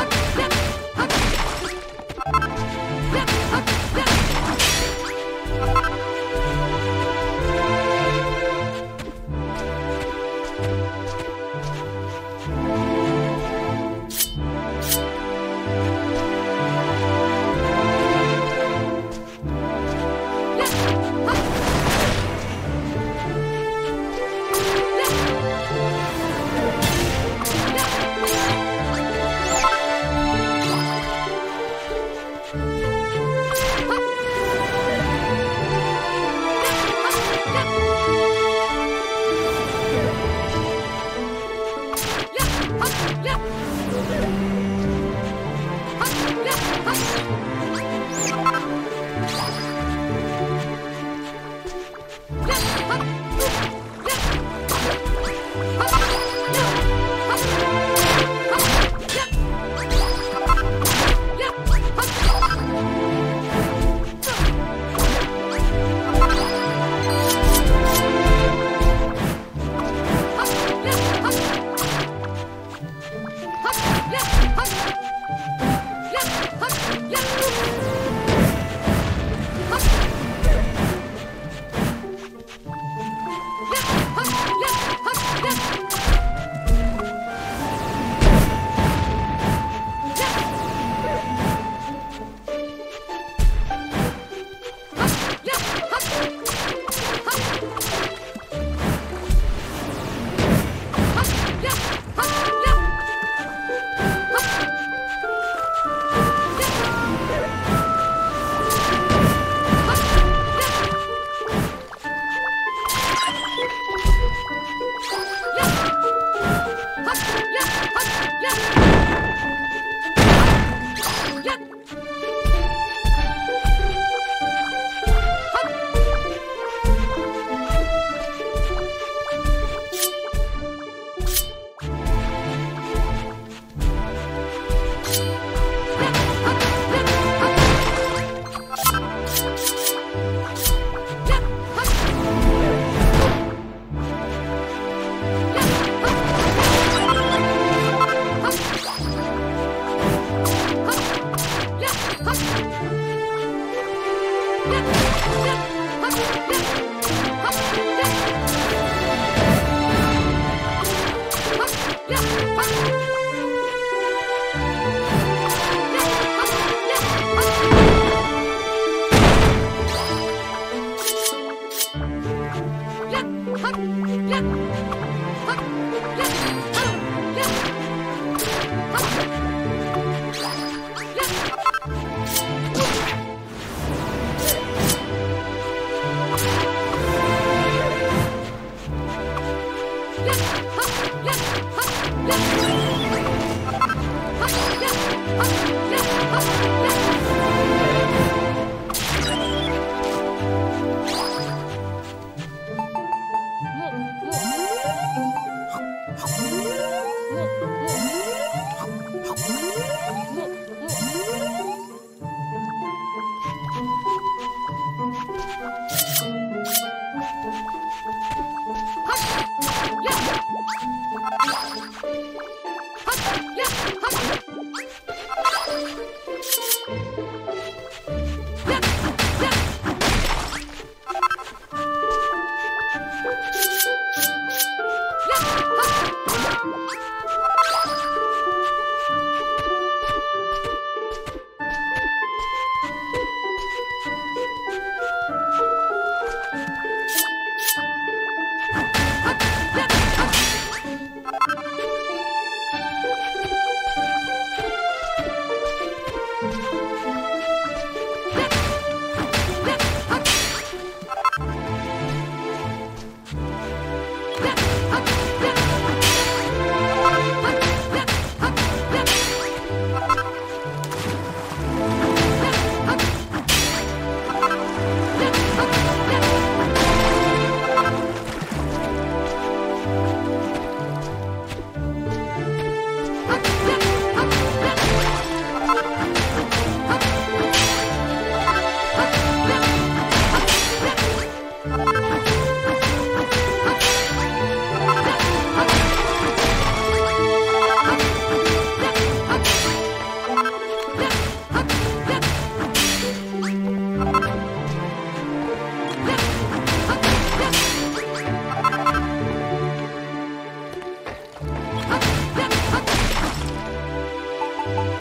っ